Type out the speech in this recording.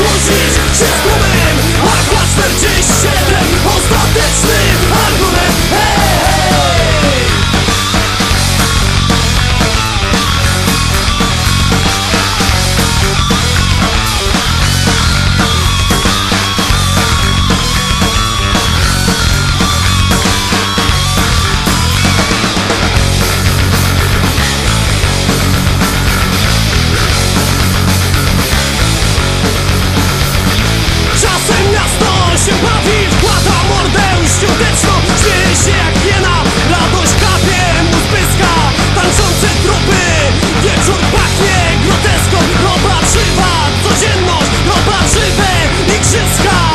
Voices, Świąteczno żyje się jak piena Radość kapie mu z Tańczące trupy Wieczór pachnie groteską. Roba żywa Codzienność Roba Igrzyska.